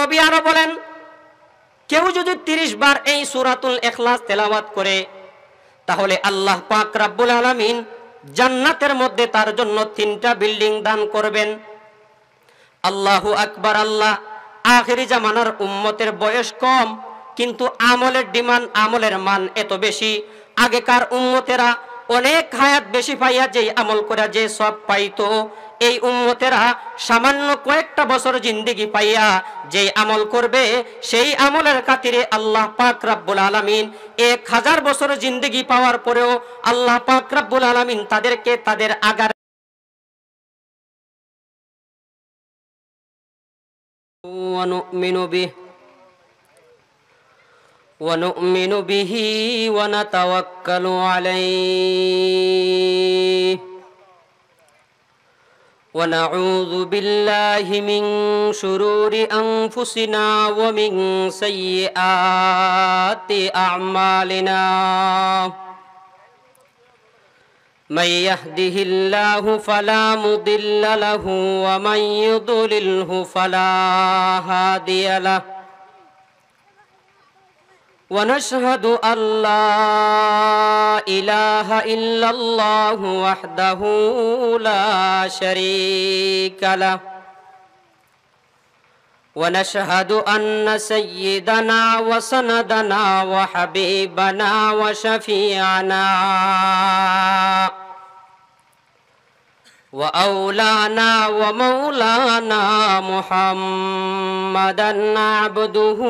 নবী আরও বলেন, কেউ যদি তিরিশ বার এই সুরাতুল এখলাস তেলাওয়াত করে, তাহলে আল্লাহ পাক রাব্বুল আলামিন জান্নাতের মধ্যে তার জন্য তিনটা বিল্ডিং দান করবেন। আল্লাহু আকবার, আল্লাহ আখেরি জামানার উম্মতের বয়স কম, কিন্তু আমলের ডিমান্ড আমলের মান এত বেশি। আগেকার উম্মতেরা অনেক হায়াত বেশি পাইয়া যেই আমল করা যে সব পাইতো এই উম্মতেরা সামান্য কয়েকটা বছর জিন্দিগি পাইয়া যেই আমল করবে সেই আমলের খাতিরে আল্লাহ পাক রাব্বুল আলামিন এক হাজার বছর জিন্দিগি পাওয়ার পরেও আল্লাহ পাক রাব্বুল আলামিন তাদেরকে তাদের আগার ونؤمن به ونؤمن به ونتوكل عليه. ونعوذ بالله من شرور أنفسنا ومن سيئات أعمالنا. من يهده الله فلا مضل له ومن يضلله فلا هادي له. ونشهد أن لا إله إلا الله وحده لا شريك له. ونشهد أن سيدنا وسندنا وحبيبنا وشفيعنا وأولانا ومولانا محمدا عبده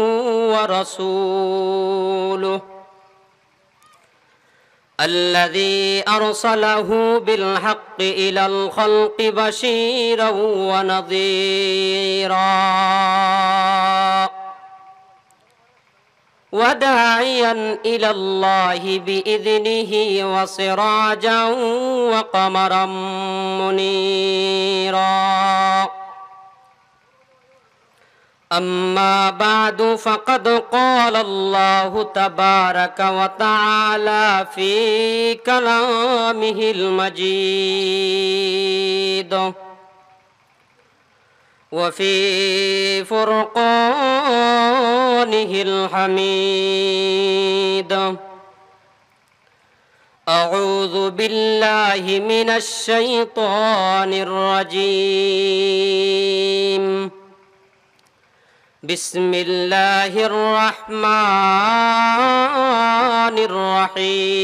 ورسوله. الذي أرسله بالحق إلى الخلق بشيرا ونظيرا وداعيا إلى الله بإذنه وسراجا وقمرا منيرا. أما بعد فقد قال الله تبارك وتعالى في كلامه المجيد. وفي فرقانه الحميد. أعوذ بالله من الشيطان الرجيم. بسم الله الرحمن الرحيم.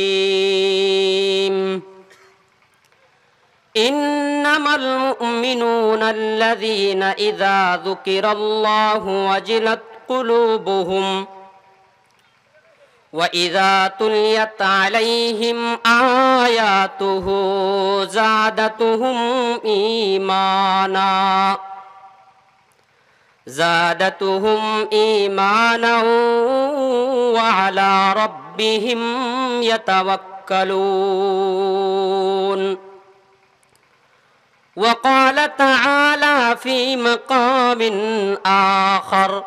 إنما المؤمنون الذين إذا ذكر الله وجلت قلوبهم وإذا تليت عليهم آياته زادتهم إيمانا. زادتهم إيمانا وعلى ربهم يتوكلون. وقال تعالى في مقام آخر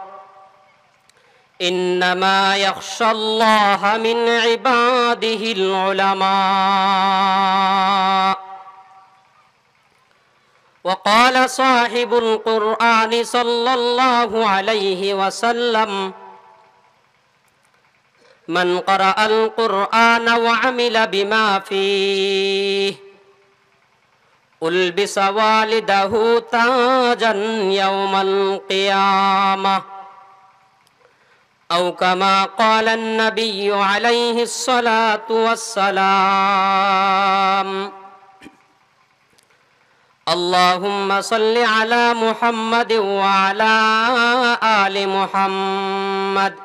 إنما يخشى الله من عباده العلماء. وقال صاحب القرآن صلى الله عليه وسلم من قرأ القرآن وعمل بما فيه ألبس والده تاجا يوم القيامة. أو كما قال النبي عليه الصلاة والسلام اللهم صل على محمد وعلى آل محمد.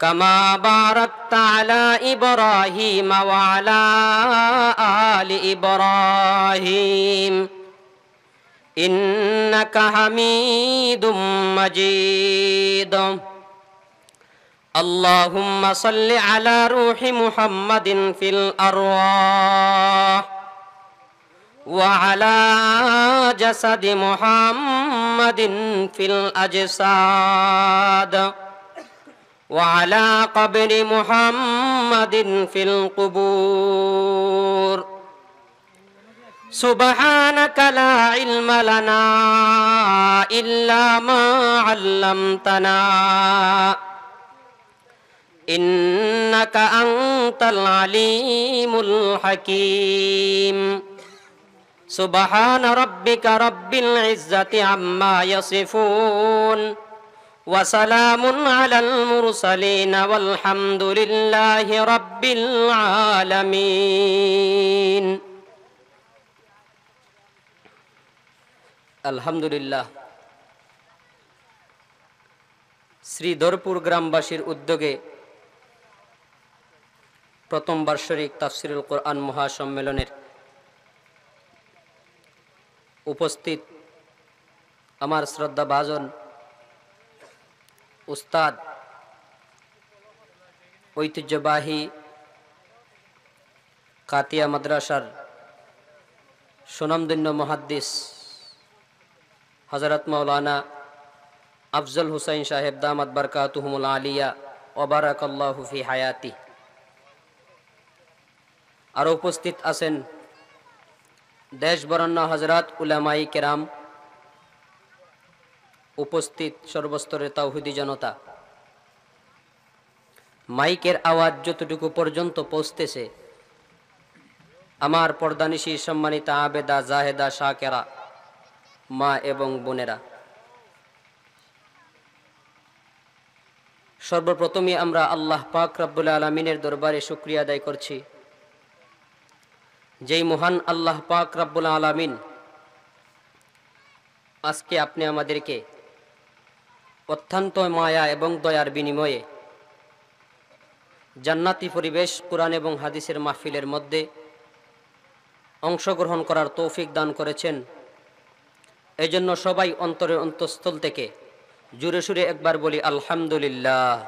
كما باركت على إبراهيم وعلى آل إبراهيم إنك حميد مجيد اللهم صل على روح محمد في الأرواح وعلى جسد محمد في الأجساد وعلى قبر محمد في القبور. سبحانك لا علم لنا إلا ما علمتنا. إنك أنت العليم الحكيم. سبحان ربك رب العزة عما يصفون. وسلام على المرسلين والحمد لله رب العالمين আলহামদুলিল্লাহ শ্রীধরপুর গ্রামবাসীর উদ্যোগে প্রথম বার্ষিক তাফসিরুল কোরআন মহাসম্মেলনের উপস্থিত আমার শ্রদ্ধা ভাজন উস্তাদ, ঐতিহ্যবাহী কাতিয়া মাদ্রাসার সুনামদন্য মহাদ্দিস হজরত মৌলানা আফজল হুসাইন সাহেব দামাত বরকাতুহমুল আলিয়া ওবারাকাল্লাহু ফি হায়াতি। আরও উপস্থিত আছেন দেশ বরণ্য হজরত উলামাই কেরাম উপস্থিত সর্বস্তরের তাওহিদি জনতা। মাইকের আওয়াজ যতটুকু পর্যন্ত পৌঁছতেছে, আমার পর্দানিশী সম্মানিতা আবেদা জাহেদা শাকেরা, মা এবং বোনেরা। সর্বপ্রথমে আমরা আল্লাহ পাক রব্বুল আলমিনের দরবারে শুক্রিয়া আদায় করছি। যেই মহান আল্লাহ পাক রব্বুল আলমিন, আজকে আপনি আমাদেরকে অত্যন্ত মায়া এবং দয়ার বিনিময়ে। জান্নাতি পরিবেশ, কোরআন এবং হাদিসের মাহফিলের মধ্যে অংশগ্রহণ করার তৌফিক দান করেছেন। এই জন্য সবাই অন্তরের অন্তঃস্থল থেকে জুড়ে সুরে একবার বলি, আলহামদুলিল্লাহ।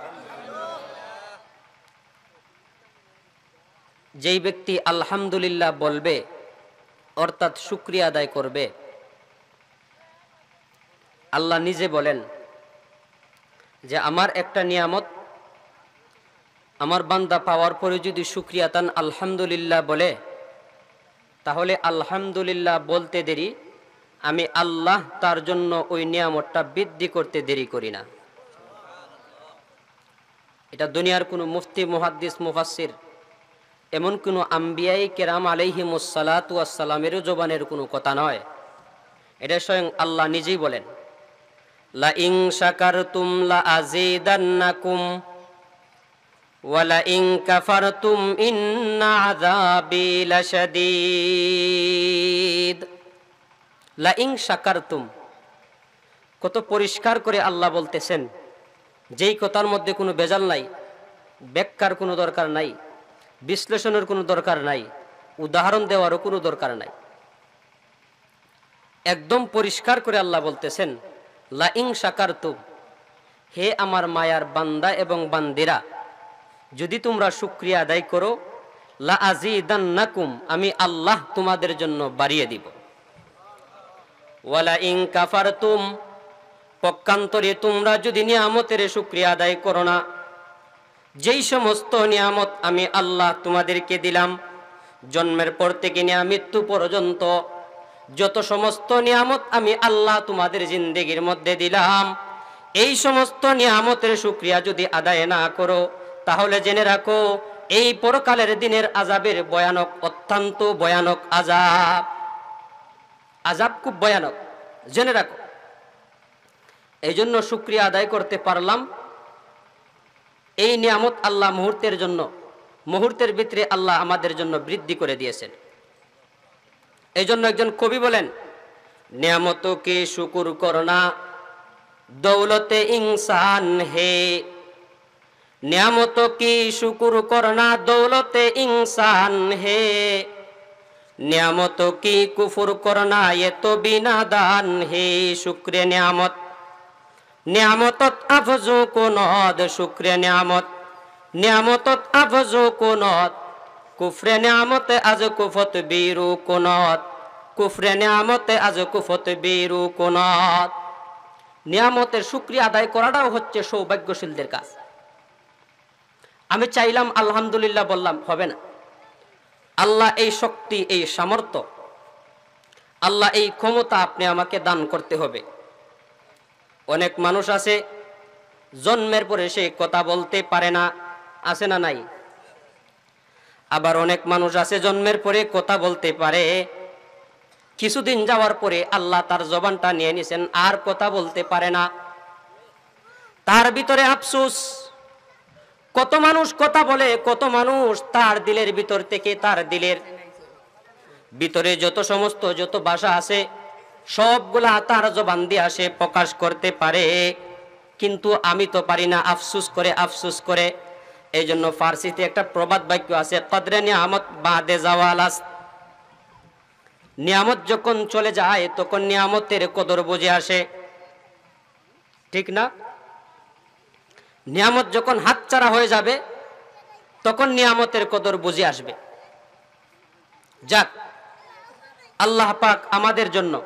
যেই ব্যক্তি আলহামদুলিল্লাহ বলবে, অর্থাৎ শুক্রিয়া আদায় করবে, আল্লাহ নিজে বলেন যে আমার একটা নিয়ামত, আমার বান্দা পাওয়ার পরে যদি শুক্রিয়া তান আলহামদুলিল্লাহ বলে, তাহলে আলহামদুলিল্লাহ বলতে দেরি, আমি আল্লাহ তার জন্য ওই নিয়ামতটা বৃদ্ধি করতে দেরি করি না। এটা দুনিয়ার কোনো মুফতি, মুহাদ্দিস মুফাসির এমন কোনো আম্বিয়াই কেরাম আলাইহিমুসালাতামেরও জবানের কোনো কথা নয়। এটা স্বয়ং আল্লাহ নিজেই বলেন। লা কত পরিষ্কার করে আল্লাহ বলতেছেন, যেই কথার মধ্যে কোনো বেজাল নাই, ব্যাখ্যার কোনো দরকার নাই, বিশ্লেষণের কোনো দরকার নাই, উদাহরণ দেওয়ারও কোনো দরকার নাই। একদম পরিষ্কার করে আল্লাহ বলতেছেন লা ইং শাকারতুম হে আমার মায়ার বান্দা এবং বান্দিরা, যদি তোমরা শুক্রিয়া আদায় করো লা আজিদান্নাকুম আমি আল্লাহ তোমাদের জন্য বাড়িয়ে দিব। ওয়ালা ইং কাফারতুম, পক্ষান্তরে তোমরা যদি নিয়ামতের শুক্রিয়া আদায় করো না, যেই সমস্ত নিয়ামত আমি আল্লাহ তোমাদেরকে দিলাম, জন্মের পর থেকে নিয়ে মৃত্যু পর্যন্ত যত সমস্ত নিয়ামত আমি আল্লাহ তোমাদের জিন্দেগির মধ্যে দিলাম, এই সমস্ত নিয়ামতের শুক্রিয়া যদি আদায় না করো, তাহলে জেনে রাখো, এই পরকালের দিনের আজাবের ভয়ানক, অত্যন্ত ভয়ানক আজাব আজাব খুব ভয়ানক, জেনে রাখো। এই জন্য শুক্রিয়া আদায় করতে পারলাম। এই নিয়ামত আল্লাহ মুহূর্তের জন্য, মুহূর্তের ভিতরে আল্লাহ আমাদের জন্য বৃদ্ধি করে দিয়েছেন। এই জন্য একজন কবি বলেন, নিয়ামতকে শুকুর করনা দৌলতে ইনসান হে। নিয়ামত কি শুকুর করনা দৌলতে ইনসান হে। নিয়ামত কি কুফুর করনা এ তো বিনা দান হে। শুক্রে নিয়ামত, নিয়ামতত আফজু কোনদ শুক্রে নিয়ামত, নিয়ামতত আফজু কোনদ। কুফরে নিয়ামতে আজ কুফত বীরু কোনত। কুফরে নিয়ামতে আজ কুফত বীরু কোনত। নিয়ামতের শুক্রিয়া আদায় করাটাও হচ্ছে সৌভাগ্যশীলদের কাজ। আমি চাইলাম, আলহামদুলিল্লাহ বললাম, হবে না। আল্লাহ এই শক্তি, এই সামর্থ্য, আল্লাহ এই ক্ষমতা আপনি আমাকে দান করতে হবে। অনেক মানুষ আছে, জন্মের পরে সে কথা বলতে পারে না, আছে না নাই? আবার অনেক মানুষ আছে জন্মের পরে কথা বলতে পারে। কিছুদিন যাওয়ার পরে আল্লাহ তার জবানটা নিয়ে নিছেন, আর কথা বলতে পারে না। তার ভিতরে আফসুস, কত মানুষ কথা বলে, কত মানুষ তার দিলের ভিতর থেকে তার দিলের। ভিতরে যত সমস্ত, যত ভাষা আছে, সবগুলা তার জবান দিয়ে আসে প্রকাশ করতে পারে। কিন্তু আমি তো পারি না আফসুস করে আফসুস করে। এই জন্য ফার্সিতে একটা প্রবাদ বাক্য আছে, কদরে নিয়ামত বাদে জাওয়ালাস নিয়ামত যখন চলে যায়, তখন নিয়ামতের কদর বুঝে আসে। ঠিক না? নিয়ামত যখন হাতছাড়া হয়ে যাবে, তখন নিয়ামতের কদর বুঝে আসবে। যাক, আল্লাহ পাক আমাদের জন্য,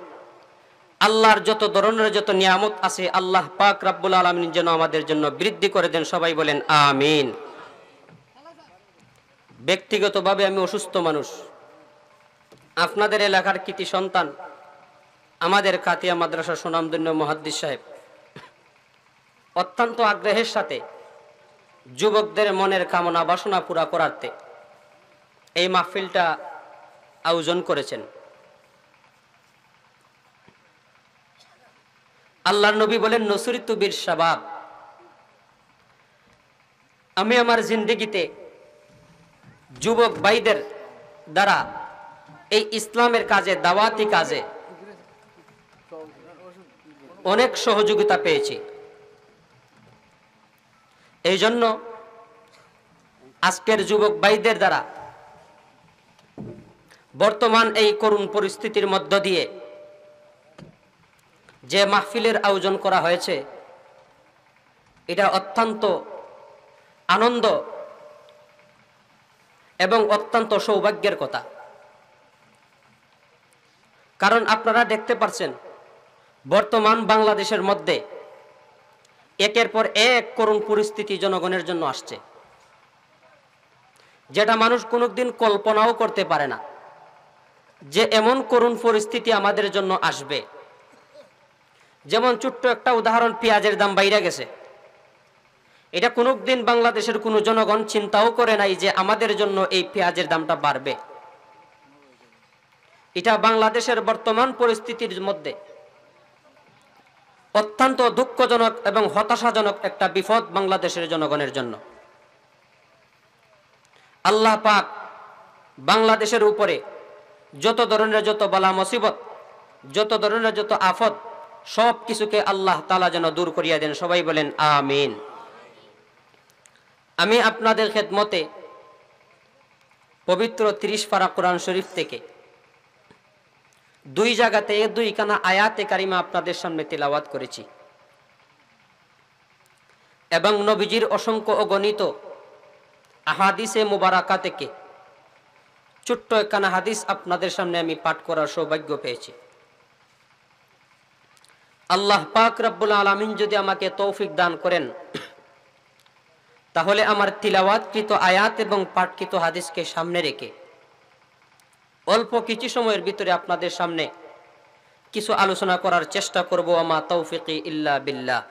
আল্লাহর যত ধরনের যত নিয়ামত আছে, আল্লাহ পাক রাব্বুল আলমিন যেন আমাদের জন্য বৃদ্ধি করে দেন। সবাই বলেন, আমিন। ব্যক্তিগতভাবে আমি অসুস্থ মানুষ। আপনাদের এলাকার কৃতি সন্তান, আমাদের কাতিয়া মাদ্রাসা সুনামদন্য মহাদ্দিস সাহেব। অত্যন্ত আগ্রহের সাথে যুবকদের মনের কামনা বাসনা পুরা করাতে এই মাহফিলটা আয়োজন করেছেন। আল্লাহ নবী বলেন, নসরিতু বীর শাবাব আমি আমার জিন্দিগিতে যুবক ভাইদের দ্বারা এই ইসলামের কাজে, দাওয়াতি কাজে অনেক সহযোগিতা পেয়েছি। এই জন্য আজকের যুবক ভাইদের দ্বারা বর্তমান এই করুণ পরিস্থিতির মধ্য দিয়ে যে মাহফিলের আয়োজন করা হয়েছে, এটা অত্যন্ত আনন্দ এবং অত্যন্ত সৌভাগ্যের কথা। কারণ আপনারা দেখতে পাচ্ছেন বর্তমান বাংলাদেশের মধ্যে একের পর এক করুণ পরিস্থিতি জনগণের জন্য আসছে। যেটা মানুষ কোনোদিন কল্পনাও করতে পারে না যে এমন করুণ পরিস্থিতি আমাদের জন্য আসবে। যেমন ছোট্ট একটা উদাহরণ, পেঁয়াজের দাম বাইরে গেছে। এটা কোনো দিন বাংলাদেশের কোনো জনগণ চিন্তাও করে নাই যে আমাদের জন্য এই পেঁয়াজের দামটা বাড়বে। এটা বাংলাদেশের বর্তমান পরিস্থিতির মধ্যে অত্যন্ত দুঃখজনক এবং হতাশাজনক একটা বিপদ বাংলাদেশের জনগণের জন্য। আল্লাহ পাক বাংলাদেশের উপরে যত ধরনের যত বালা মুসিবত, যত ধরনের যত আফত সব কিছুকে আল্লাহ তালা যেন দূর করিয়া দেন। সবাই বলেন, আমিন। আমি আপনাদের খেদমতে পবিত্র তিরিশ পারা কোরআন শরীফ থেকে দুই জায়গাতে দুই কানা আয়াতে কারিমা আপনাদের সামনে তেলাওয়াত করেছি। এবং নবীজির অসংখ্য অগণিত আহাদিসে মুবারাকা থেকে ছোট্ট একখানা হাদিস আপনাদের সামনে আমি পাঠ করার সৌভাগ্য পেয়েছি। আল্লাহ পাক রব্বুল আলমিন যদি আমাকে তৌফিক দান করেন তাহলে আমার তিলাওয়াতকৃত আয়াত এবং পাঠকৃত হাদিসকে সামনে রেখে অল্প কিছু সময়ের ভিতরে আপনাদের সামনে কিছু আলোচনা করার চেষ্টা করব, আমা তৌফিকি ইল্লা বিল্লাহ।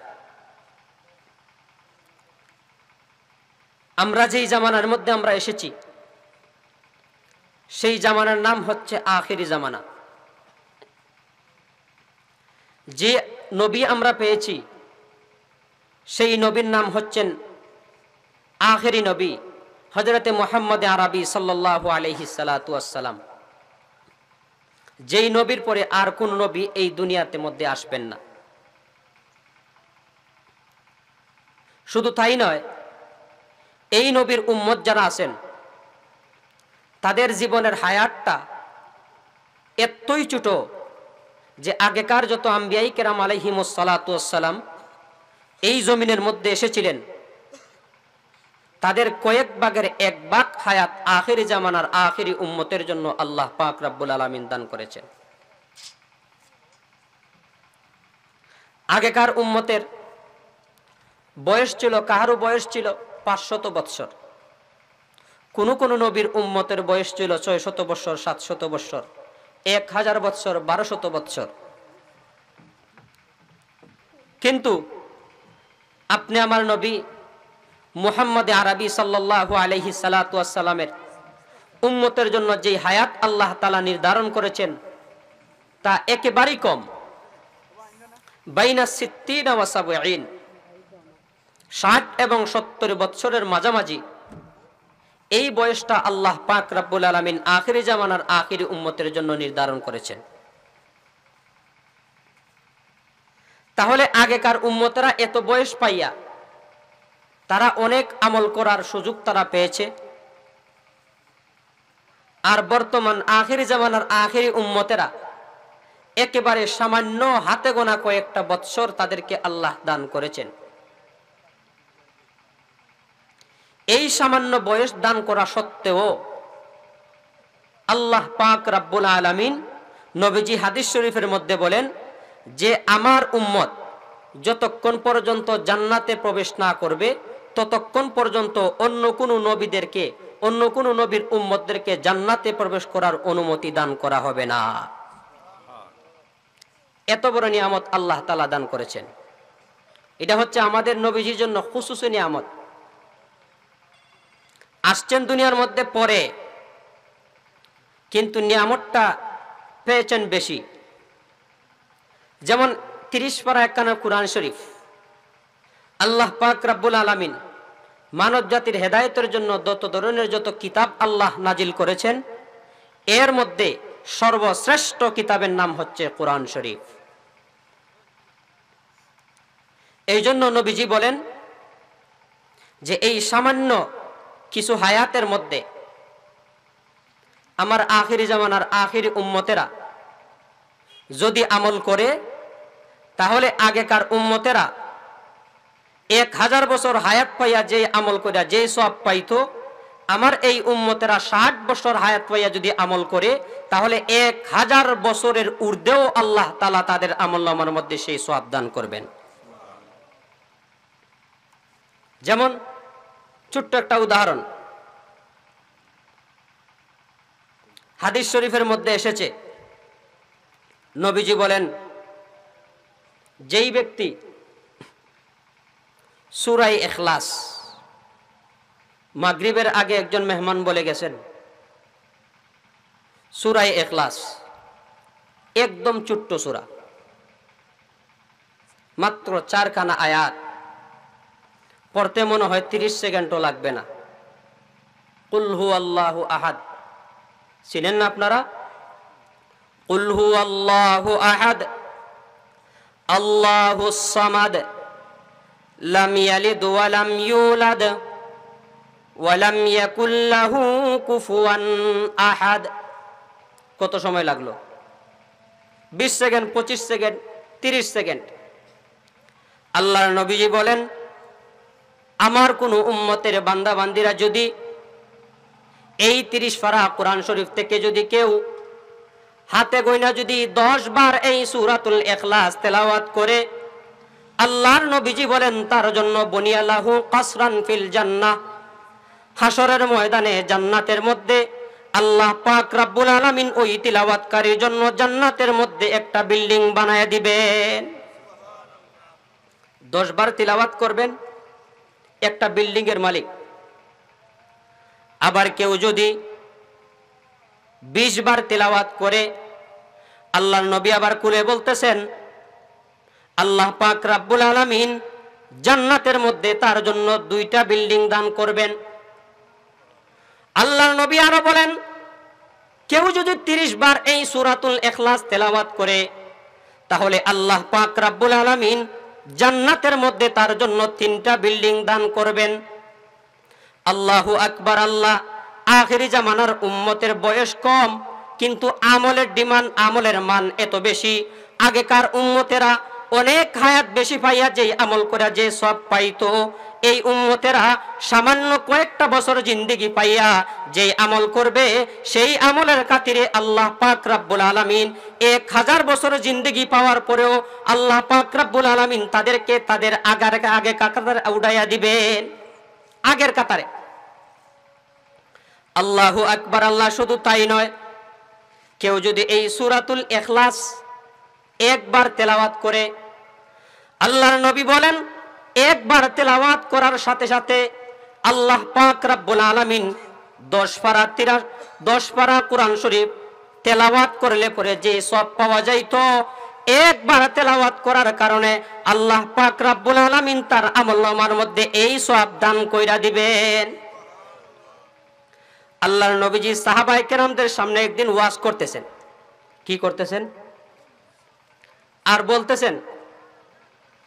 আমরা যেই জামানার মধ্যে আমরা এসেছি, সেই জামানার নাম হচ্ছে আখেরি জামানা। যে নবী আমরা পেয়েছি, সেই নবীর নাম হচ্ছেন আখেরি নবী হজরতে মোহাম্মদ আরবি সাল্লাহ আলহি সালাতাম যেই নবীর পরে আর কোন নবী এই দুনিয়াতে মধ্যে আসবেন না। শুধু তাই নয়, এই নবীর উম্মত যারা আছেন, তাদের জীবনের হায়াতটা এতই ছোট যে আগেকার যত আম্বিয়াই কেরাম আলহিমসালাতাম এই জমিনের মধ্যে এসেছিলেন তাদের কয়েক ভাগের এক ভাগ হায়াত আখেরি জামানার আখেরি উম্মতের জন্য আল্লাহ পাক রাব্বুল আলামিন দান করেছেন। আগেকার উম্মতের বয়স ছিল, কাহারও বয়স ছিল? পাঁচশত বৎসর। কোন কোন নবীর উম্মতের বয়স ছিল ছয় শত বৎসর, সাতশত বৎসর, এক হাজার বৎসর, বারোশত বৎসর। কিন্তু আপনি আমার নবী মুহাম্মদ আরবি সাল্লাল্লাহু আলাইহি সালাতামের উম্মতের জন্য যে হায়াত আল্লাহ তালা নির্ধারণ করেছেন, তা একেবারেই কম। বাইনা সিদ্দিন ষাট এবং সত্তর বৎসরের মাঝামাঝি। এই বয়সটা আল্লাহ পাক রাব্বুল আলামিন আখিরি জামানার আখিরি উম্মতের জন্য নির্ধারণ করেছেন। তাহলে আগেকার উম্মতেরা এত বয়স পাইয়া তারা অনেক আমল করার সুযোগ তারা পেয়েছে। আর বর্তমান আখেরি জামানার আখেরি উম্মতেরা একেবারে সামান্য হাতে গোনা কয়েকটা বৎসর তাদেরকে আল্লাহ দান করেছেন। এই সামান্য বয়স দান করা সত্ত্বেও আল্লাহ পাক রাব্বুল আলামিন নবীজি হাদিস শরীফের মধ্যে বলেন যে আমার উম্মত যতক্ষণ পর্যন্ত জান্নাতে প্রবেশ না করবে ততক্ষণ পর্যন্ত অন্য কোনো নবীদেরকে, অন্য কোনো নবীর উম্মতদেরকে জান্নাতে প্রবেশ করার অনুমতি দান করা হবে না। এত বড় নিয়ামত আল্লাহ তালা দান করেছেন। এটা হচ্ছে আমাদের নবীজির জন্য খুশুসি নিয়ামত। আসছেন দুনিয়ার মধ্যে পরে, কিন্তু নিয়ামতটা পেয়েছেন বেশি। যেমন তিরিশ পারা একখানা কোরআন শরীফ আল্লাহ পাক রাব্বুল আলামিন মানব জাতির হেদায়তের জন্য যত ধরনের যত কিতাব আল্লাহ নাজিল করেছেন, এর মধ্যে সর্বশ্রেষ্ঠ কিতাবের নাম হচ্ছে কোরআন শরীফ। এই জন্য নবীজি বলেন যে এই সামান্য কিছু হায়াতের মধ্যে আমার আখিরি জামানার আখিরি উম্মতেরা যদি আমল করে, তাহলে আগেকার উম্মতেরা এক হাজার বছর হায়াত পাইয়া যে আমল করিয়া যে সব পাইতো, আমার এই উম্মতেরা ষাট বছর হায়াত পাইয়া যদি আমল করে, তাহলে এক হাজার বছরের ঊর্ধ্বেও আল্লাহ তালা তাদের আমল নামার মধ্যে সেই সব দান করবেন। যেমন, ছোট্ট একটা উদাহরণ। হাদিস শরীফের মধ্যে এসেছে, নবীজি বলেন, যেই ব্যক্তি সুরাই এখলাস। মাগরিবের আগে একজন মেহমান বলে গেছেন, সুরাই এখলাস, একদম ছোট্ট সুরা। মাত্র চারখানা আয়াত, পড়তে মনে হয় তিরিশ সেকেন্ডও লাগবে না। কুলহু আল্লাহ আহাদ। চিনেন না আপনারা? কুলহু আল্লাহ আহাদ, আল্লাহু সামাদ। ওয়া লাম ইউলাদ ওয়া লাম ইয়াকুল লাহু কুফুয়ান আহাদ কত সময় লাগল? 20 সেকেন্ড 25 সেকেন্ড 30 সেকেন্ড। আল্লাহর নবীজি বলেন, আমার কোনো উম্মতের বান্দা বান্দিরা যদি এই তিরিশ ফারা কোরআন শরীফ থেকে যদি কেউ হাতে গইনা যদি দশ বার এই সুরাতুল এখলাস তেলাওয়াত করে আল্লাহর নবীজি বলেন, তার জন্য বনিয়ালাহু কাসরান ফিল জান্নাহ। হাসরের ময়দানে জান্নাতের মধ্যে আল্লাহ পাক রাব্বুল আলামিন ওই তিলাওয়াতকারীর জন্য জান্নাতের মধ্যে একটা বিল্ডিং বানায় দিবেন। দশ বার তিলাওয়াত করবেন, একটা বিল্ডিং এর মালিক। আবার কেউ যদি বিশ বার তেলাওয়াত করে, আল্লাহর নবী আবার কুলে বলতেছেন আল্লাহ পাক রাব্বুল আলামিন জান্নাতের মধ্যে তার জন্য দুইটা বিল্ডিং দান করবেন। আল্লাহর নবী আরও বলেন, কেউ যদি তিরিশ বার এই সুরাতুল এখলাস তেলাওয়াত করে, তাহলে আল্লাহ পাক রাব্বুল আলামিন জান্নাতের মধ্যে তার জন্য তিনটা বিল্ডিং দান করবেন। আল্লাহু আকবার আল্লাহ, আখেরি জামানার উম্মতের বয়স কম, কিন্তু আমলের ডিমান্ড আমলের মান এত বেশি। আগেকার উম্মতেরা অনেক হায়াত বেশি পাইয়া যেই আমল করা যে সব পাইতো, এই উম্মতেরা সামান্য কয়েকটা বছর জিন্দিগি পাইয়া যেই আমল করবে, সেই আমলের খাতিরে আল্লাহ পাক রাব্বুল আলামিন এক হাজার বছর জিন্দিগি পাওয়ার পরেও আল্লাহ পাক রাব্বুল আলামিন তাদেরকে তাদের আগার আগে কাতারে উড়াইয়া দিবেন। আগের কাতারে। আল্লাহু আকবার, আল্লাহ শুধু তাই নয়, কেউ যদি এই সুরাতুল এখলাস একবার তেলাওয়াত করে আল্লাহর নবী বলেন, একবার তেলাওয়াত করার সাথে সাথে আল্লাহ পাক রাব্বুল আলামিন দশ পারা তিরা, দশ পারা কোরআন শরীফ তেলাওয়াত করলে পরে যে সব পাওয়া যাইতো, একবার তেলাওয়াত করার কারণে আল্লাহ পাক রাব্বুল আলামিন তার আমলনামার মধ্যে এই সব দান কইরা দিবেন। আল্লাহর নবীজি সাহাবাই কেরামদের সামনে একদিন ওয়াজ করতেছেন। কি করতেছেন? আর বলতেছেন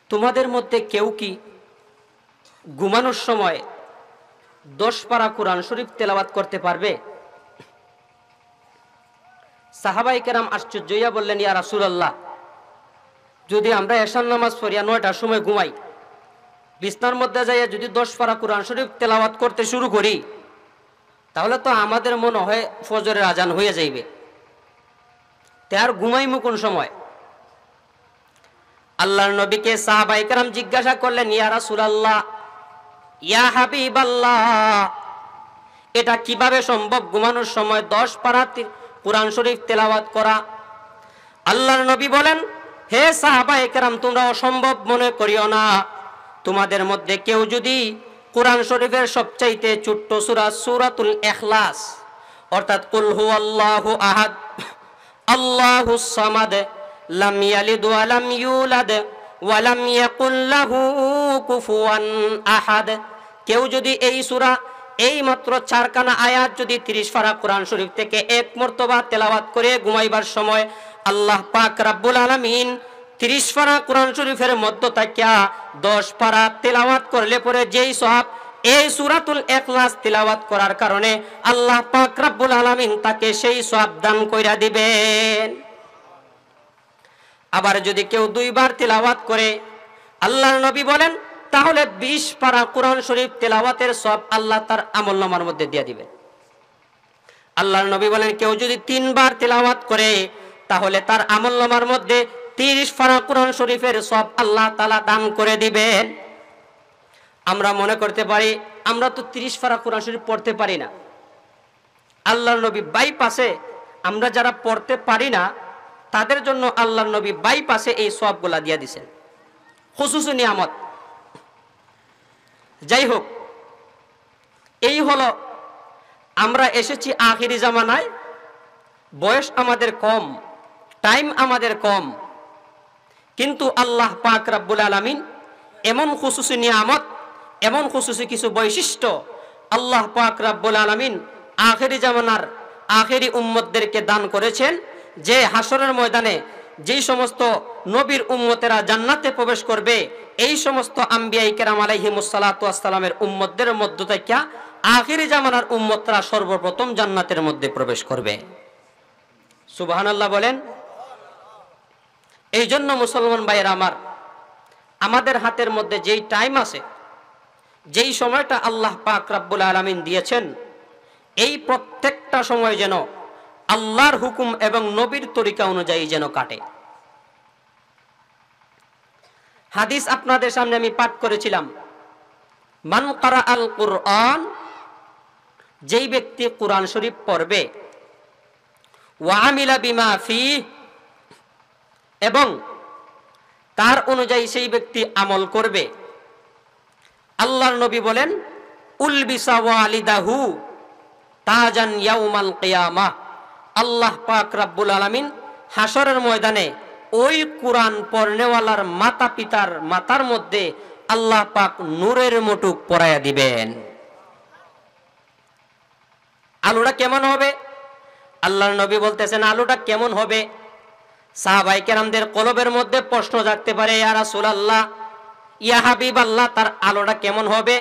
তোমাদের মধ্যে কেউ কি ঘুমানোর সময় দশ পারা কোরআন শরীফ তেলাওয়াত করতে পারবে? সাহাবাই কেরাম আশ্চর্যইয়া বললেন, ইয়া রাসূলুল্লাহ, যদি আমরা এশান নামাজ পড়িয়া নয়টার সময় ঘুমাই, বিছনার মধ্যে যাইয়া যদি দশ পারা কোরআন শরীফ তেলাওয়াত করতে শুরু করি, তাহলে তো আমাদের মনে হয় ফজরের আজান হয়ে যাইবে। তে আর ঘুমাইমু কোন সময়? আল্লাহর নবীকে সাহাবাইকারাম জিজ্ঞাসা করলেন, ইয়া রাসূলুল্লাহ, ইয়া হাবিবাল্লাহ, এটা কীভাবে সম্ভব ঘুমানোর সময় দশ পারা কোরআন শরীফ তেলাওয়াত করা? আল্লাহর নবী বলেন, হে সাহাবাইকারাম তোমরা অসম্ভব মনে করিও না। তোমাদের মধ্যে কেউ যদি কোরআন শরীফের সবচাইতে ছোট্ট সূরা সূরাতুল ইখলাস, অর্থাৎ কুল হুয়াল্লাহু আহাদ আল্লাহুস সামাদ লাম ইয়ালিদ ওয়া লাম ইউলাদ ওয়া লাম ইয়াকুল লাহু কুফুয়ান আহাদ কেউ যদি এই সূরা, এই মাত্র চারখানা আয়াত যদি তিরিশ ফারা কোরআন শরীফ থেকে এক মর্তবা তেলাওয়াত করে ঘুমাইবার সময় আল্লাহ পাক রাব্বুল আলামিন তিরিশ পারা কোরআন শরীফের মধ্য থাকিয়া দশ পারা তেলাওয়াত করলে পরে যেই সব এই সুরাতুল এখলাস তেলাওয়াত করার কারণে আল্লাহ পাক রাব্বুল আলামিন তাকে সেই সব দান কইরা দিবেন। আবার যদি কেউ দুইবার তেলাওয়াত করে, আল্লাহর নবী বলেন, তাহলে বিশ পারা কোরআন শরীফ তেলাওয়াতের সব আল্লাহ তার আমল নামার মধ্যে দিয়ে দিবেন আল্লাহর নবী বলেন, কেউ যদি তিনবার তেলাওয়াত করে, তাহলে তার আমল নামার মধ্যে তিরিশ ফারা কোরআন শরীফের সব আল্লাহ তালা দান করে দিবেন আমরা মনে করতে পারি, আমরা তো তিরিশ ফারা কোরআন শরীফ পড়তে পারি না। আল্লাহর নবী বাইপাসে আমরা যারা পড়তে পারি না তাদের জন্য আল্লাহ নবী বাইপাসে এই সবগুলা দিয়ে দিছেন। খুশুস নিয়ামত। যাই হোক এই হলো আমরা এসেছি আখিরি জামানায়, বয়স আমাদের কম টাইম আমাদের কম, কিন্তু আল্লাহ পাক রাব্বুল আলামিন এমন খুশুসি নিয়ামত, এমন খুশুসি কিছু বৈশিষ্ট্য আল্লাহ পাক রাব্বুল আলামিন আখেরি জামানার আখেরি উম্মতদেরকে দান করেছেন। যে হাসরের ময়দানে যেই সমস্ত নবীর উম্মতেরা জান্নাতে প্রবেশ করবে, এই সমস্ত আম্বিয়াই কেরাম আলাইহিমুসালাতামের উম্মতদের মধ্য থেকে আখেরি জামানার উম্মতরা সর্বপ্রথম জান্নাতের মধ্যে প্রবেশ করবে। সুবাহানাল্লাহ বলেন এই জন্য মুসলমান ভাইয়ের আমার, আমাদের হাতের মধ্যে যেই টাইম আছে, যেই সময়টা আল্লাহ পাক রাব্বুল আলামিন দিয়েছেন, এই প্রত্যেকটা সময় যেন আল্লাহর হুকুম এবং নবীর তরিকা অনুযায়ী যেন কাটে। হাদিস আপনাদের সামনে আমি পাঠ করেছিলাম। মান কারা আল কুরআন, যেই ব্যক্তি কোরআন শরীফ পড়বে ওয়ামিলা বিমা ফি এবং তার অনুযায়ী সেই ব্যক্তি আমল করবে। আল্লাহর নবী বলেন, উলবিসা ওয়ালিদাহু তাজান ইয়াউমাল কিয়ামা আল্লাহ পাক রাব্বুল আলামিন হাসরের ময়দানে ওই কোরআন পড়নেওয়ালার মাতা পিতার মাতার মধ্যে আল্লাহ পাক নূরের মুটুক পরাইয়া দিবেন। আলুটা কেমন হবে? আল্লাহর নবী বলতেছেন, আলুটা কেমন হবে? সাহাবাই কেরামদের কলবের মধ্যে প্রশ্ন জাগতে পারে, ইয়া রাসূলুল্লাহ, ইয়া হাবিব আল্লাহ তার আলোটা কেমন হবে?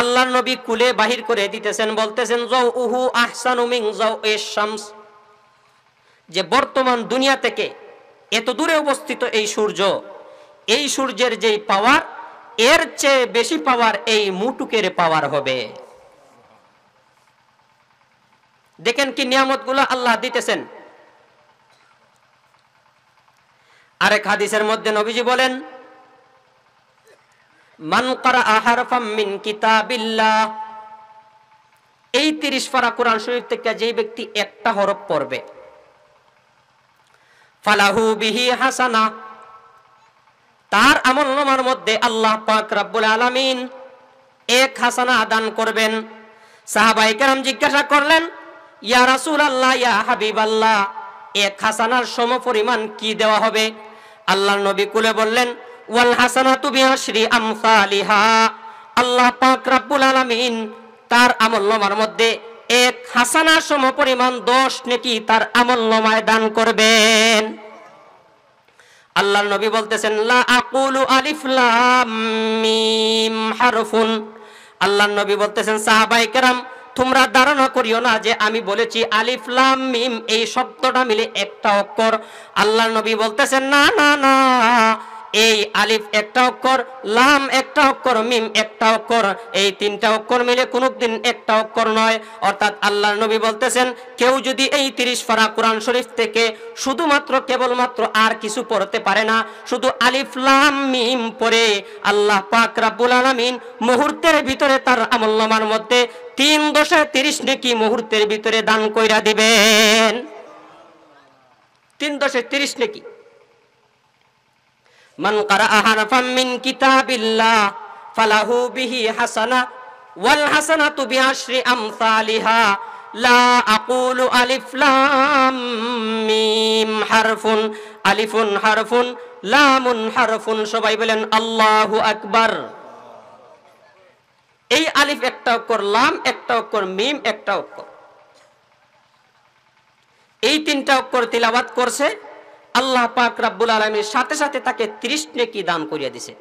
আল্লাহর নবী কুলে বাহির করে দিতেছেন, বলতেছেন যাও উহু আহসানু মিন যাও শামস। যে বর্তমান দুনিয়া থেকে এত দূরে অবস্থিত এই সূর্য, এই সূর্যের যেই পাওয়ার, এর চেয়ে বেশি পাওয়ার এই মুটুকের পাওয়ার হবে। দেখেন কি নিয়ামতগুলো আল্লাহ দিতেছেন। আরেক হাদিসের মধ্যে নবীজি বলেন, মান এই তিরিশ পারা কোরআন শরীফ থেকে যে ব্যক্তি একটা হরফ পড়বে ফালাহু বিহি হাসানা। তার আমল নামার মধ্যে আল্লাহ পাক রাব্বুল আলামিন এক হাসানা দান করবেন। সাহাবাই কেরাম জিজ্ঞাসা করলেন, ইয়া রাসূল আল্লাহ ইয়া হাবিব আল্লাহ এক হাসানার সম পরিমাণ কি দেওয়া হবে? আল্লাহর নবী কুলে বললেন, ওয়াল হাসানাতু বিআশরি আমসালিহা। আল্লাহ পাক রাব্বুল আলামিন তার আমল নামার মধ্যে এক হাসানার সম পরিমাণ দশ নেকি তার আমল নমায় দান করবেন। আল্লাহর নবী বলতেছেন মিম হারফুন। আল্লাহর নবী বলতেছেন, সাহাবাই কেরাম, তোমরা ধারণা করিও না যে আমি বলেছি আলিফ লাম মিম, এই শব্দটা মিলে একটা অক্ষর। আল্লাহর নবী বলতেছেন, না না না এই আলিফ একটা অক্ষর, লাম একটা অক্ষর, মিম একটা অক্ষর, এই তিনটা অক্ষর মিলে কোনোদিন একটা অক্ষর নয়। অর্থাৎ আল্লাহর নবী বলতেছেন, কেউ যদি এই তিরিশ ফারা কোরআন শরীফ থেকে শুধুমাত্র, কেবলমাত্র আর কিছু পড়তে পারে না, শুধু আলিফ, লাম, মিম পড়ে আল্লাহ পাক রাব্বুল আলামিন মুহূর্তের ভিতরে তার আমলনামার মধ্যে তিন দশে তিরিশ নেকি মুহূর্তের ভিতরে দান কইরা দিবেন। তিন দশে তিরিশ নেকি। মান কারা হারফাম মিন কিতাবিল্লাহ ফালাহু বিহি হাসানা ওয়াল হাসানাতু বিআশরি আমসালিহা লা আকুলু আলিফ লাম মিম হারফুন আলিফুন হারফুন লামুন হারফুন সবাই বলেন আল্লাহু আকবার এই আলিফ একটা অক্ষর লাম একটা অক্ষর মিম একটা অক্ষর এই তিনটা অক্ষর তিলাবাত করছে আল্লাহ পাক রাব্বুল আলমীর সাথে সাথে তাকে ত্রিশ নেকি দান করিয়া দিছে।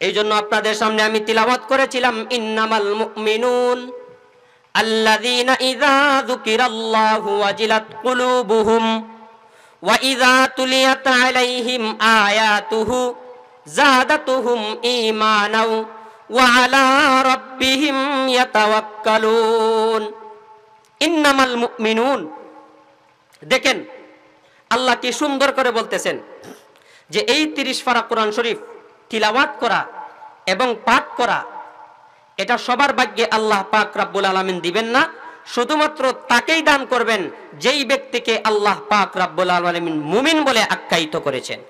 এই জন্য আপনাদের সামনে আমি তিলাবাত করেছিলাম, ইন্নামাল মুমিনুন ইন্নামাল মুমিনুন দেখেন, আল্লাহ কি সুন্দর করে বলতেছেন যে এই তিরিশ ফারা কোরআন শরীফ তিলাওয়াত করা এবং পাঠ করা, এটা সবার ভাগ্যে আল্লাহ পাক রাব্বুল আলামিন দিবেন না। শুধুমাত্র তাকেই দান করবেন যেই ব্যক্তিকে আল্লাহ পাক রাব্বুল আলামিন মুমিন বলে আখ্যায়িত করেছেন।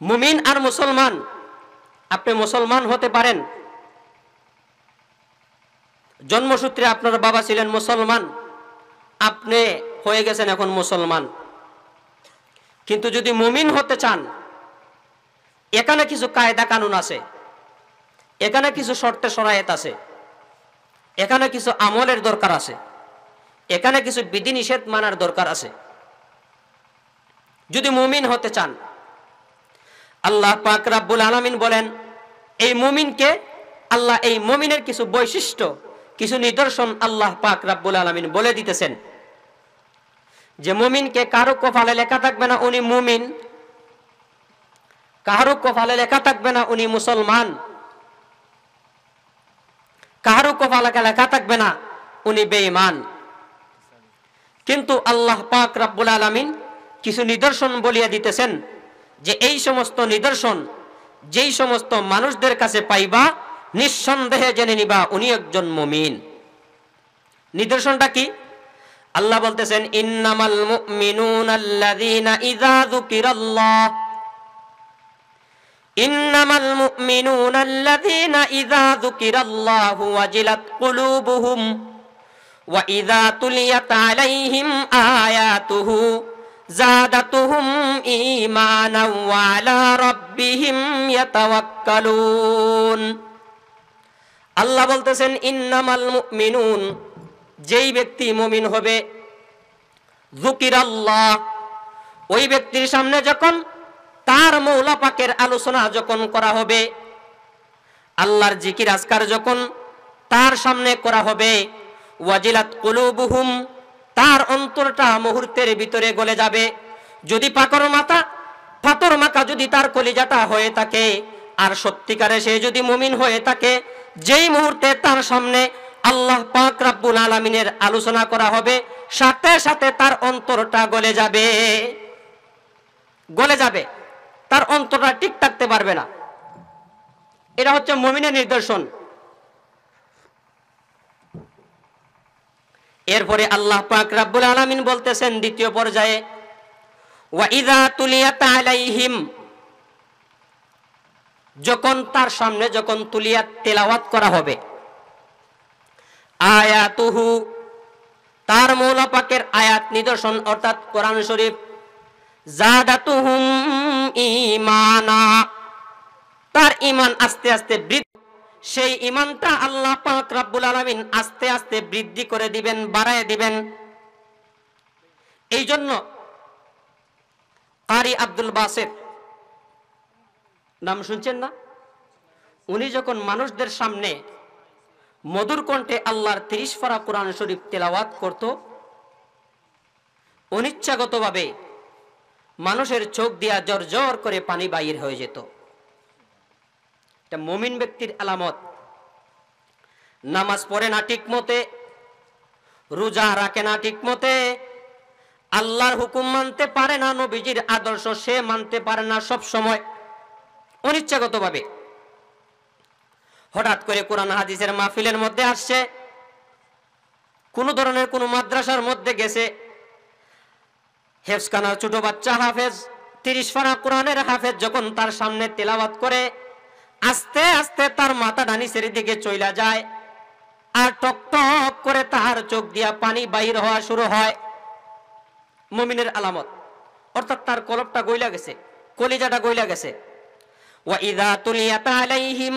মুমিন আর মুসলমান, আপনি মুসলমান হতে পারেন। জন্মসূত্রে আপনার বাবা ছিলেন মুসলমান। আপনি হয়ে গেছেন এখন মুসলমান। কিন্তু যদি মুমিন হতে চান, এখানে কিছু কায়দা কানুন আছে, এখানে কিছু শর্তে সরায়ত আছে, এখানে কিছু আমলের দরকার আছে, এখানে কিছু বিধিনিষেধ মানার দরকার আছে। যদি মুমিন হতে চান, আল্লাহ পাক রাব্বুল আলামিন বলেন, এই মুমিনকে আল্লাহ এই মুমিনের কিছু বৈশিষ্ট্য, কিছু নিদর্শন আল্লাহ পাক রাব্বুল আলামিন বলে দিতেছেন। যে মুমিনকে কারও কপালে লেখা থাকবে না উনি মুমিন, কারও কপালে লেখা থাকবে না উনি মুসলমান, কারও কপালে লেখা থাকবে না উনি বেঈমান। কিন্তু আল্লাহ পাক রাব্বুল আলামিন কিছু নিদর্শন বলিয়া দিতেছেন যে এই সমস্ত নিদর্শন যেই সমস্ত মানুষদের কাছে পাইবা, নিঃসন্দেহে জেনে নিবা উনি একজন মুমিন। নিদর্শনটা কি? আল্লাহ বলতেছেন, ইন্নামাল মুমিনুন আল্লাযীনা ইযা যুকিরাল্লাহ। ইন্নামাল মুমিনুন আল্লাযীনা ইযা যুকিরাল্লাহু ওয়াজিলাত কুলুবুহুম ওয়া ইযা তুলিয়াত আলাইহিম আয়াতুহু জাদাতুহুম ঈমানাও ওয়া আলা রাব্বিহিম ইয়াতাওয়াক্কালুন। আল্লাহ বলতেছেন, ইন্নামাল মুমিনুন যেই ব্যক্তি মুমিন হবে জুকির আল্লাহ ওই ব্যক্তির সামনে যখন তার মৌলা পাকের আলোচনা যখন করা হবে, আল্লাহর জিকির আজকার যখন তার সামনে করা হবে, ওয়াজিলাত কুলুবুহুম, তার অন্তরটা মুহূর্তের ভিতরে গলে যাবে। যদি পাকর মাথা পাথর মাথা যদি তার কলিজাটা হয়ে থাকে, আর সত্যিকারে সে যদি মুমিন হয়ে থাকে, যেই মুহূর্তে তার সামনে আল্লাহ পাক রাব্বুল আলামিনের আলোচনা করা হবে, সাথে সাথে তার অন্তরটা গলে যাবে। গলে যাবে। তার অন্তরটা ঠিক থাকতে পারবে না। এটা হচ্ছে মমিনের নিদর্শন। এরপরে আল্লাহ পাক রাব্বুল আলামিন বলতেছেন দ্বিতীয় পর্যায়ে ওয়াইদা তুলিয়াত আলাইহিম যখন তার সামনে যখন তুলিয়া তেলাওয়াত করা হবে আয়াতুহু, তার মৌলা পাকের আয়াত নিদর্শন অর্থাৎ কোরআন শরীফ। তার ইমান আস্তে আস্তে বৃদ্ধি, সেই ইমানটা আল্লাহ রব্বুল আস্তে আস্তে বৃদ্ধি করে দিবেন, বাড়ায় দিবেন। এই জন্য কারি আব্দুল বাসের, নাম শুনছেন না? উনি যখন মানুষদের সামনে মধুর কণ্ঠে আল্লাহর তিরিশ ফারা কোরআন শরীফ তেলাওয়াত করত। অনিচ্ছাগতভাবে মানুষের চোখ দিয়া জর জর করে পানি বাইর হয়ে যেত। এটা মমিন ব্যক্তির আলামত। নামাজ পড়ে না ঠিক মতে রোজা রাখে না ঠিক মতে আল্লাহর হুকুম মানতে পারে না নবীজির আদর্শ, সে মানতে পারে না সব সময় অনিচ্ছাগতভাবে। হঠাৎ করে কোরআন হাদিসের মাহফিলের মধ্যে আসছে, কোন ধরনের কোন মাদ্রাসার মধ্যে গেছে। হেফসখানার ছোট বাচ্চা হাফেজ, তিরিশ ফারা কোরআনের হাফেজ যখন তার সামনে তেলাওয়াত করে, আস্তে আস্তে তার মাথা ডানিসের দিকে চইলা যায় আর টক টক করে তাহার চোখ দিয়া পানি বাহির হওয়া শুরু হয় মমিনের আলামত। অর্থাৎ তার কলপটা গইলা গেছে, কলিজাটা গইলা গেছে। ওয়াইদা তুলিয়াত আলাইহিম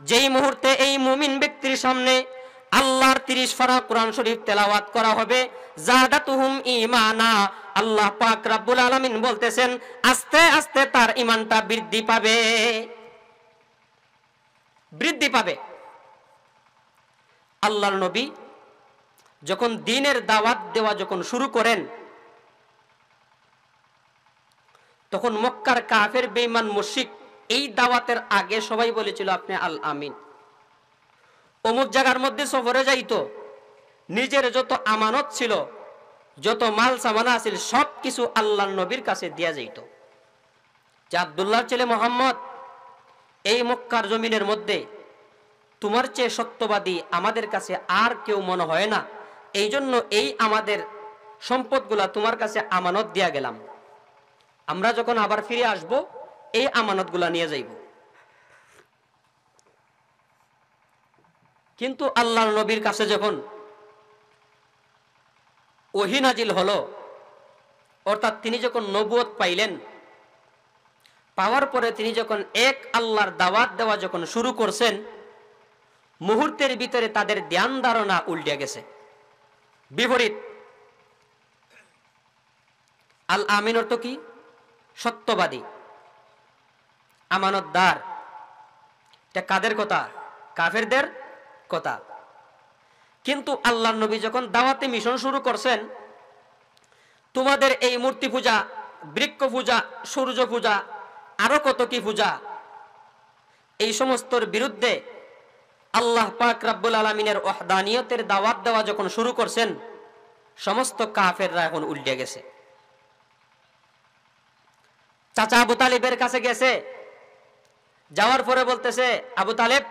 যেই মুহূর্তে এই মুমিন ব্যক্তির সামনে আল্লাহর 30 ফারা কোরআন শরীফ তেলাওয়াত করা হবে, জাদাতুহুম ঈমানা। আল্লাহ পাক রব্বুল আলামিন বলতেছেন, আস্তে আস্তে তার ঈমানটা বৃদ্ধি পাবে। বৃদ্ধি পাবে। আল্লাহর নবী যখন দিনের দাওয়াত দেওয়া যখন শুরু করেন তখন মক্কার কাফের বেইমান মুশিক এই দাওয়াতের আগে সবাই বলেছিল, আপনি আল আমিন। অমুক জায়গার মধ্যে সফরে যাইতো। নিজের যত আমানত ছিল, যত মাল, সামানা আছিল সব কিছু আল্লাহ নবীর কাছে দিয়া যাইত। যে আবদুল্লাহ ছেলে মোহাম্মদ, এই মক্কার জমিনের মধ্যে তোমার চেয়ে সত্যবাদী আমাদের কাছে আর কেউ মনে হয় না। এই জন্য এই আমাদের সম্পদগুলা তোমার কাছে আমানত দিয়া গেলাম। আমরা যখন আবার ফিরে আসব, এই আমানতগুলা নিয়ে যাইব। কিন্তু আল্লাহর নবীর কাছে যখন ওহিনাজিল হলো, অর্থাৎ তিনি যখন নবুয়ত পাইলেন, পাওয়ার পরে তিনি যখন এক আল্লাহর দাওয়াত দেওয়া যখন শুরু করছেন, মুহূর্তের ভিতরে তাদের ধ্যান ধারণা উল্টে গেছে। বিপরীত আল আমিন অর্থ কি? সত্যবাদী। আমানতদার। এটা কাদের কথা? কাফেরদের কথা। কিন্তু আল্লাহ নবী যখন দাওয়াতে মিশন শুরু করছেন, তোমাদের এই মূর্তি পূজা, বৃক্ষ পূজা, সূর্য পূজা, আরও কত কি পূজা, এই সমস্তর বিরুদ্ধে আল্লাহ পাক রাব্বুল আলমিনের ওহদানিয়তের দাওয়াত দেওয়া যখন শুরু করছেন, সমস্ত কাফেররা এখন উল্টে গেছে। চাচা আবু তালিবের কাছে গেছে। যাওয়ার পরে বলতেছে, আবু তালেব,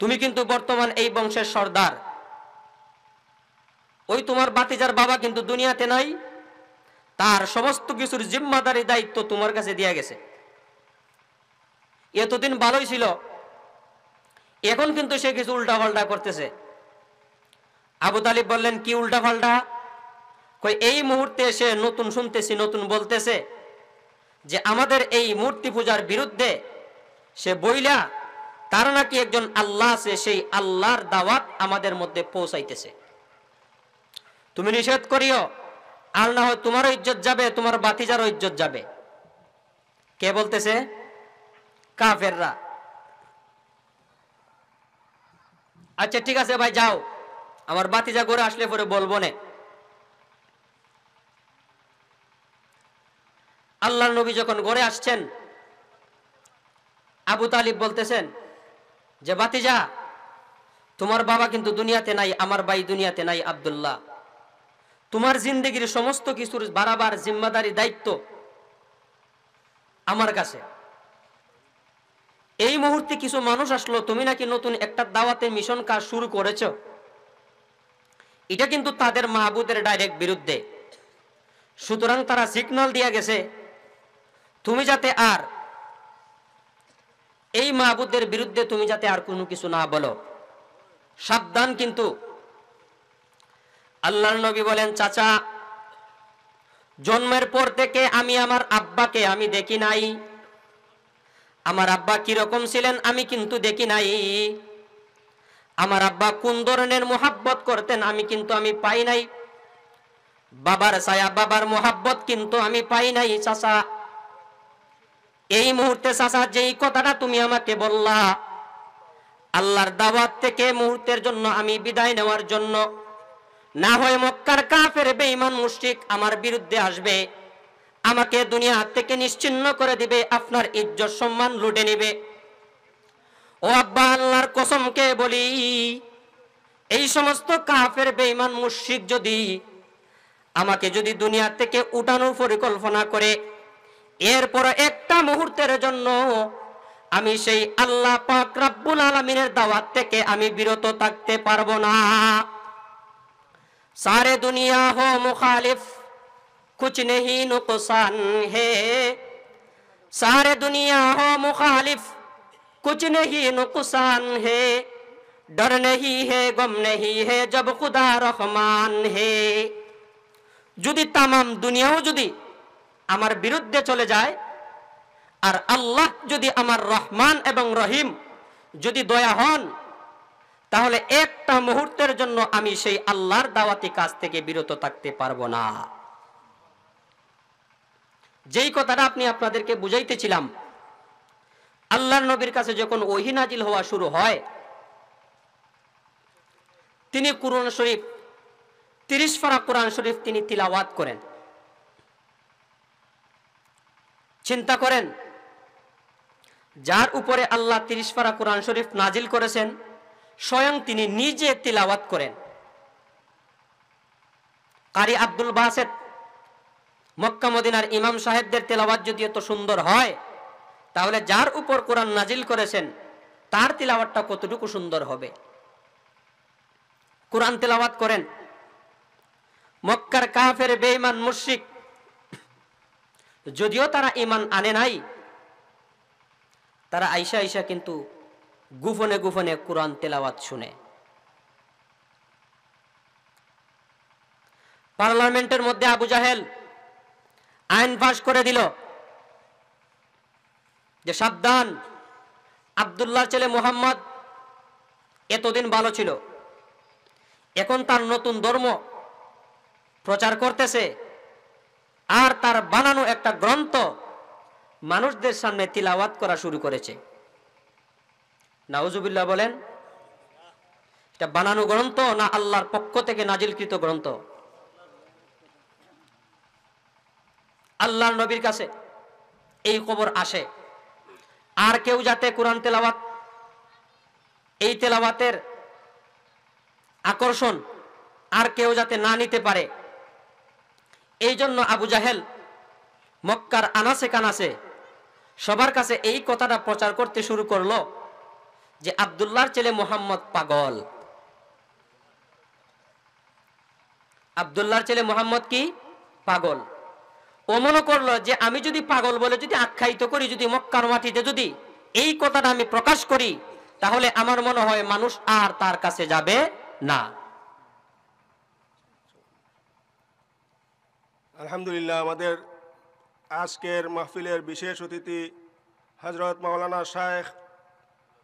তুমি কিন্তু বর্তমান এই বংশের সর্দার। ওই তোমার বাতিজার বাবা কিন্তু দুনিয়াতে নাই, তার সমস্ত কিছুর জিম্মাদারি দায়িত্ব তোমার কাছে দিয়া গেছে। এতদিন ভালোই ছিল, এখন কিন্তু সে কিছু উল্টা পাল্টা করতেছে। আবু তালিব বললেন, কি উল্টা পাল্টা কই, এই মুহূর্তে এসে নতুন শুনতেছি, নতুন বলতেছে। যে আমাদের এই মূর্তি পূজার বিরুদ্ধে সে বইলা, তার নাকি একজন আল্লাহ আছে, সেই আল্লাহর দাওয়াত আমাদের মধ্যে পৌঁছাইতেছে। তুমি নিষেধ করিও, আর না হয় তোমারও ইজ্জত যাবে, তোমার বাতিজারও ইজ্জত যাবে। কে বলতেছে? কাফেররা। আচ্ছা ঠিক আছে ভাই, যাও। আমার বাতিজা করে আসলে পরে বলব না। আল্লাহ নবী যখন গড়ে আসছেন, আবু তালিব বলতেছেন, যে বাতিজা তোমার বাবা কিন্তু দুনিয়াতে নাই, আমার ভাই দুনিয়াতে নাই, আব্দুল্লাহ। তোমার জিন্দগির সমস্ত কিছুর বারাবার জিম্মাদারি দায়িত্ব আমার কাছে। এই মুহূর্তে কিছু মানুষ আসলো, তুমি নাকি নতুন একটা দাওয়াতে মিশন কাজ শুরু করেছ? এটা কিন্তু তাদের মাহবুদের ডাইরেক্ট বিরুদ্ধে। সুতরাং তারা সিগন্যাল দিয়ে গেছে তুমি যাতে আর, এই মাহবুদের বিরুদ্ধে তুমি যাতে আর কোনো কিছু না বলো। সাবধান কিন্তু। আল্লাহর নবী বলেন, চাচা, জন্মের পর থেকে আমি আমার আব্বাকে আমি দেখি নাই। আমার আব্বা কীরকম ছিলেন আমি কিন্তু দেখি নাই। আমার আব্বা কোন ধরনের মোহাব্বত করতেন আমি কিন্তু আমি পাই নাই। বাবার ছায়া, বাবার মোহাব্বত কিন্তু আমি পাই নাই, চাচা। এই মুহূর্তে চাচা, যেই কথাটা তুমি আমাকে বললা, আল্লাহর দাওয়াত থেকে মুহূর্তের জন্য আমি বিদায় নেওয়ার জন্য, না হয় মক্কার কাফের, বেঈমান, মুশরিক আমার বিরুদ্ধে আসবে, আমাকে দুনিয়া থেকে নিশ্চিন্ন করে দিবে, আপনার ইজ্জত, সম্মান লুটে নিবে। ও আব্বা, আল্লাহর কসমকে বলি, এই সমস্ত কাফের, বেঈমান, মুশরিক যদি আমাকে যদি দুনিয়া থেকে উঠানোর পরিকল্পনা করে এরপর একটা মুহূর্তের জন্য আমি সেই আল্লাহ পাক রাব্বুল আলামিনের দাওয়াত থেকে আমি বিরত থাকতে পারব না। সারে দুনিয়া হো মুখালিফ কুচ নেহি নুকসান হে। সারে দুনিয়া হো মুখালিফ কুচ নেহি নুকসান হে। ডর নেহি হে, গম নেহি হে, জব খুদা রহমান হে। যদি তামাম দুনিয়াও যদি আমার বিরুদ্ধে চলে যায়। আর আল্লাহ যদি আমার রহমান এবং রহিম যদি দয়া হন, তাহলে একটা মুহূর্তের জন্য আমি সেই আল্লাহর দাওয়াতি কাজ থেকে বিরত থাকতে পারব না। যেই কথাটা আপনি আপনাদেরকে বুঝাইতেছিলাম, আল্লাহর নবীর কাছে যখন ওহি নাজিল হওয়া শুরু হয়, তিনি কুরআন শরীফ, তিরিশ ফারা কোরআন শরীফ তিনি তিলাওয়াত করেন। চিন্তা করেন। যার উপরে আল্লাহ তিরিশ ফারা কোরআন শরীফ নাজিল করেছেন, স্বয়ং তিনি নিজে তিলাওয়াত করেন। কারি আব্দুল বাসেদ, মক্কা মদিনার ইমাম সাহেবদের তেলাওয়াত যদি এত সুন্দর হয়, তাহলে যার উপর কোরআন নাজিল করেছেন, তার তিলাওয়াতটা কতটুকু সুন্দর হবে? কোরআন তেলাওয়াত করেন। মক্কার কাফের, বেঈমান, মুশরিক যদিও তারা ইমান আনে নাই, তারা আইসা আইসা কিন্তু গুফনে গুফনে কোরআন তেলাওয়াত শুনে। পার্লামেন্টের মধ্যে আবু জাহেল আইন পাশ করে দিল যে সাবধান আবদুল্লাহ ছেলে মোহাম্মদ এতদিন ভালো ছিল, এখন তার নতুন ধর্ম প্রচার করতেছে, আর তার বানানো মানুষদের সামনে তিলাওয়াত করা শুরু করেছে। নাউজুবিল্লাহ বলেন, এটা বানানো গ্রন্থ না আল্লাহর পক্ষ থেকে নাজিলকৃত গ্রন্থ? আল্লাহর নবীর কাছে এই খবর আসে। আর কেউ যাতে কোরআন তেলাওয়াত, এই তেলাওয়াতের আকর্ষণ আর কেউ যাতে না নিতে পারে, এই জন্য আবু জাহেল মক্কার আনাসে কানাসে সবার কাছে এই কথাটা প্রচার করতে শুরু করল যে আবদুল্লাহর ছেলে মোহাম্মদ পাগল। আবদুল্লাহর ছেলে মোহাম্মদ কি? পাগল। ও মনে করল যে আমি যদি পাগল বলে যদি আখ্যায়িত করি, যদি মক্কার মাটিতে যদি এই কথাটা আমি প্রকাশ করি, তাহলে আমার মনে হয় মানুষ আর তার কাছে যাবে না। আলহামদুলিল্লাহ, আমাদের আজকের মাহফিলের বিশেষ অতিথি হজরত মাওলানা শায়েখ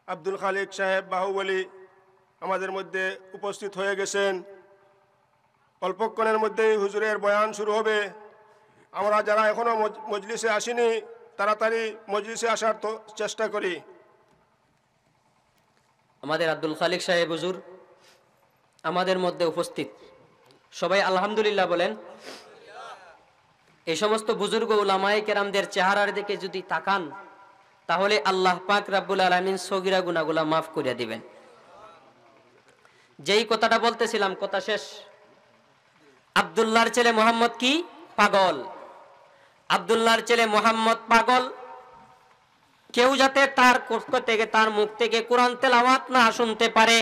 আব্দুল খালিক সাহেব বাহুবলী আমাদের মধ্যে উপস্থিত হয়ে গেছেন। অল্পক্ষণের মধ্যেই হুজুরের বয়ান শুরু হবে। আমরা যারা এখনও মজলিসে আসিনি, তাড়াতাড়ি মজলিসে আসার তো চেষ্টা করি। আমাদের আব্দুল খালিক সাহেব হুজুর, আমাদের মধ্যে উপস্থিত। সবাই আলহামদুলিল্লাহ বলেন এই সমস্ত বুজুর্গ উলামায়ে কেরামদের চেহারার দিকে যদি তাকান, তাহলে আল্লাহ পাক রাব্বুল আলামিন সগিরা গুনাগুলা মাফ করে দিবেন। যেই কথাটা বলতেছিলাম, কথা শেষ। আব্দুল্লাহর ছেলে মোহাম্মদ কি? পাগল। আব্দুল্লাহর ছেলে মোহাম্মদ পাগল। কেউ যাতে তার কষ্ট থেকে, তার মুখ থেকে কোরআন তেলাওয়াত না শুনতে পারে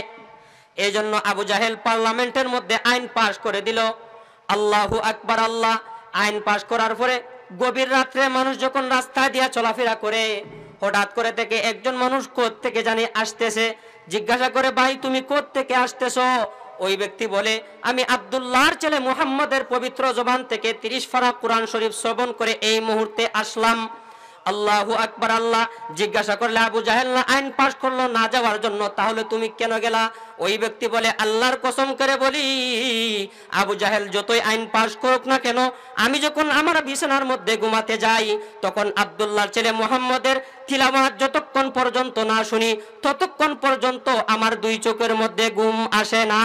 এই জন্য আবু জাহেল পার্লামেন্টের মধ্যে আইন পাশ করে দিল। আল্লাহু আকবার আল্লাহ আইন পাশ করার পরে গভীর রাত্রে মানুষ যখন রাস্তায় দিয়া চলাফেরা করে, হঠাৎ করে থেকে একজন মানুষ কোথ থেকে জানি আসতেছে, জিজ্ঞাসা করে, ভাই, তুমি কোথ থেকে আসতেছ? ওই ব্যক্তি বলে, আমি আবদুল্লাহর ছেলে মুহাম্মদের পবিত্র জবান থেকে তিরিশ ফারা কোরআন শরীফ শ্রবণ করে এই মুহূর্তে আসলাম। আল্লাহু আকবার, আল্লাহ জিজ্ঞাসা করলে আবু জাহেল না, আইন পাশ করল না যাওয়ার জন্য, তাহলে তুমি কেন গেলা? ওই ব্যক্তি বলে, আল্লাহর কসম করে বলি, আবু জাহেল যতই আইন পাশ করুক না কেন, আমি যখন আমার বিছানার মধ্যে ঘুমাতে যাই, তখন আব্দুল্লাহর ছেলে মোহাম্মদের তিলাওয়াত যতক্ষণ পর্যন্ত না শুনি, ততক্ষণ পর্যন্ত আমার দুই চোখের মধ্যে ঘুম আসে না।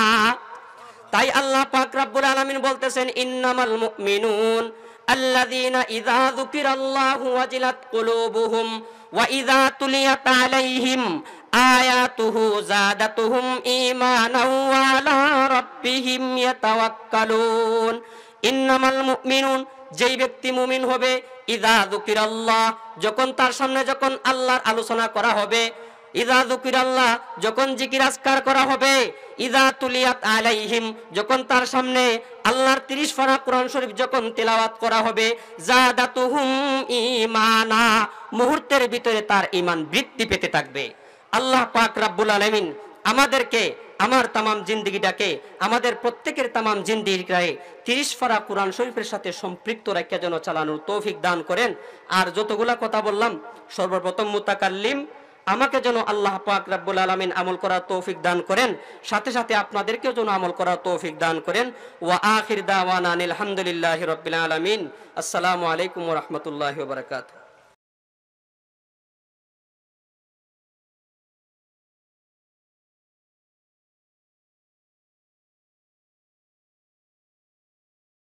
তাই আল্লাহ পাক রাব্বুল আলামিন বলতেছেন, ইন্নামাল মুমিনুন الذين إذا ذكر الله وجلت قلوبهم وإذا تليت عليهم آياته زادتهم إيمانا وعلى ربهم يتوكلون إنما المؤمنون যেই ব্যক্তি মুমিন হবে ইদা দুকির আল্লাহ যখন তার সামনে যখন আল্লাহর আলোচনা করা হবে দুকির আল্লাহ যখন জিকির আসকার করা হবে তুলিয়াত আলাইহিম, যখন তার সামনে আল্লাহর তিরিশ কোরআন শরীফ যখন তেলাওয়াত করা হবে ইমানা মুহূর্তের ভিতরে তার ইমান বৃদ্ধি পেতে থাকবে। আল্লাহ পাক রাব্বুল আলামিন আমাদেরকে, আমার তামাম জিন্দিগিটাকে, আমাদের প্রত্যেকের তামাম জিন্দিগিটাকে তিরিশ ফারা কোরআন শরীফের সাথে সম্পৃক্ত রাখিয়া যেন চালানোর তৌফিক দান করেন। আর যতগুলা কথা বললাম, সর্বপ্রথম মুতাকাল্লিম আমাকে যেন আল্লাহ পাক রাব্বুল আলামিন আমল করার তৌফিক দান করেন, সাথে সাথে আপনাদেরকেও যেন আমল করার তৌফিক দান করেন। ওয়া আখির দাওয়ানা আলহামদুলিল্লাহি রাব্বিল আলামিন। আসসালামু আলাইকুম রাহমাতুল্লাহি বারাকাতুহু।